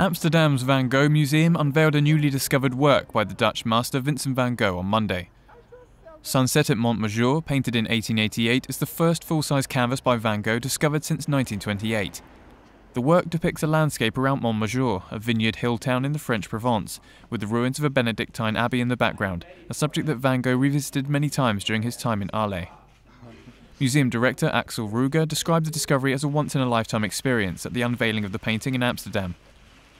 Amsterdam's Van Gogh Museum unveiled a newly discovered work by the Dutch master Vincent van Gogh on Monday. Sunset at Montmajour, painted in 1888, is the first full-size canvas by Van Gogh discovered since 1928. The work depicts a landscape around Montmajour, a vineyard hill town in the French Provence, with the ruins of a Benedictine abbey in the background, a subject that Van Gogh revisited many times during his time in Arles. Museum director Axel Ruger described the discovery as a once-in-a-lifetime experience at the unveiling of the painting in Amsterdam,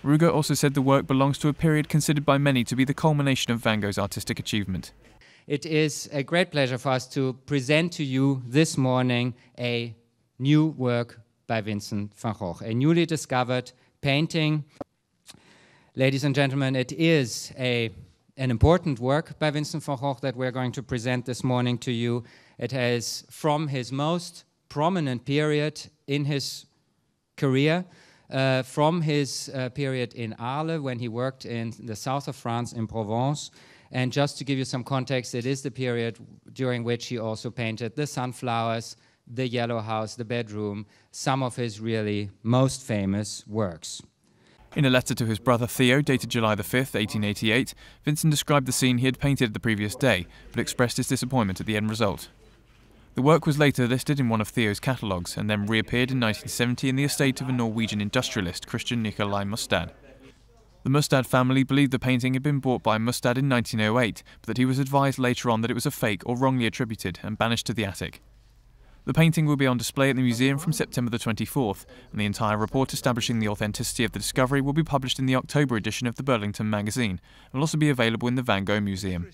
Ruger also said the work belongs to a period considered by many to be the culmination of Van Gogh's artistic achievement. It is a great pleasure for us to present to you this morning a new work by Vincent van Gogh, a newly discovered painting. Ladies and gentlemen, it is a, an important work by Vincent van Gogh that we're going to present this morning to you. It is from his most prominent period in his career, uh, from his uh, period in Arles when he worked in the south of France in Provence. And just to give you some context, it is the period during which he also painted the sunflowers, the yellow house, the bedroom, some of his really most famous works. In a letter to his brother Theo, dated July 5, 1888, Vincent described the scene he had painted the previous day, but expressed his disappointment at the end result. The work was later listed in one of Theo's catalogues and then reappeared in 1970 in the estate of a Norwegian industrialist, Christian Nicolai Mustad. The Mustad family believed the painting had been bought by Mustad in 1908, but that he was advised later on that it was a fake or wrongly attributed and banished to the attic. The painting will be on display at the museum from September the 24th, and the entire report establishing the authenticity of the discovery will be published in the October edition of the Burlington magazine and will also be available in the Van Gogh Museum.